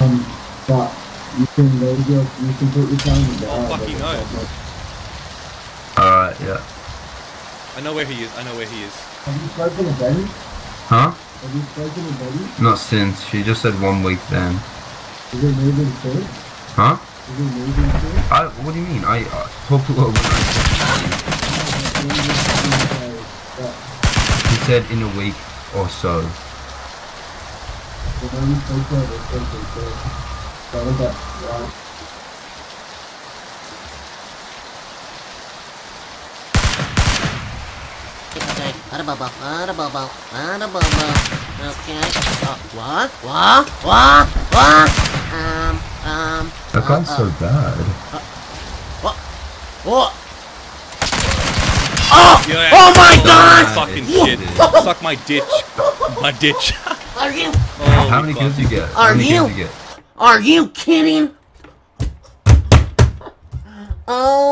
Um, but you can load your, you can put your time in there. Oh, fuck, he knows. Alright, yeah. I know where he is. I know where he is. Have you spoken to Betty? Huh? Have you spoken to Betty? Not since. She just said one week then. Is it moving too? Huh? Is it moving too? I, what do you mean? I, I talked to her when I He said in a week or so. When you spoke to her, they said they was that, right? Okay, bubble, ada bubble, ada bubble. Okay. Uh, what? What? What? What? Um, um. That guy's so bad. What? What? Oh! Yeah, Oh my god! Fucking shit. Suck my ditch. My ditch. Are you? Oh, How many kids you get? Are you? you get? Are you kidding? Oh